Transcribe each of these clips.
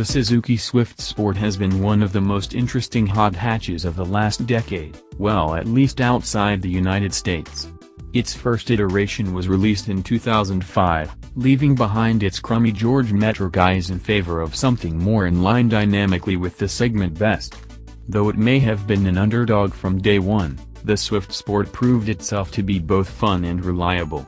The Suzuki Swift Sport has been one of the most interesting hot hatches of the last decade, well at least outside the United States. Its first iteration was released in 2005, leaving behind its crummy Geo Metro guise in favor of something more in line dynamically with the segment best. Though it may have been an underdog from day one, the Swift Sport proved itself to be both fun and reliable.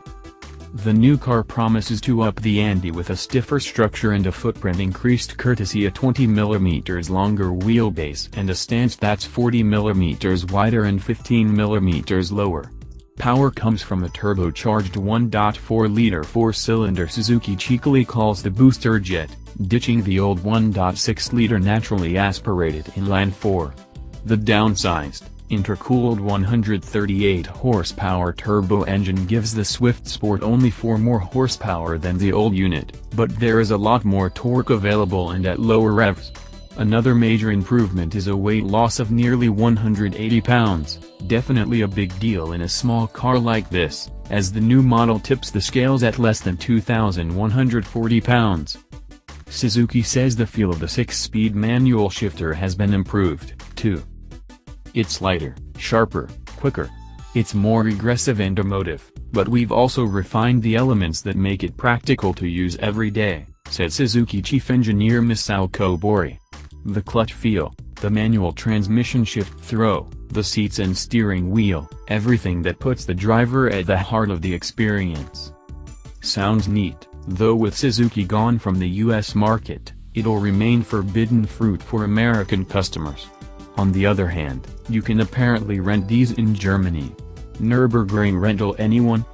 The new car promises to up the ante with a stiffer structure and a footprint increased courtesy a 20mm longer wheelbase and a stance that's 40mm wider and 15mm lower. Power comes from a turbocharged 1.4-liter four-cylinder Suzuki cheekily calls the Boosterjet, ditching the old 1.6-liter naturally aspirated inline 4. The downsized, intercooled 138 horsepower turbo engine gives the Swift Sport only 4 more horsepower than the old unit, but there is a lot more torque available and at lower revs. Another major improvement is a weight loss of nearly 180 pounds, definitely a big deal in a small car like this, as the new model tips the scales at less than 2,140 pounds. Suzuki says the feel of the 6-speed manual shifter has been improved, too. It's lighter, sharper, quicker. It's more aggressive and emotive, but we've also refined the elements that make it practical to use every day, said Suzuki chief engineer Masao Kobori. The clutch feel, the manual transmission shift throw, the seats and steering wheel, everything that puts the driver at the heart of the experience. Sounds neat, though with Suzuki gone from the US market, it'll remain forbidden fruit for American customers. On the other hand, you can apparently rent these in Germany. Nürburgring rental anyone?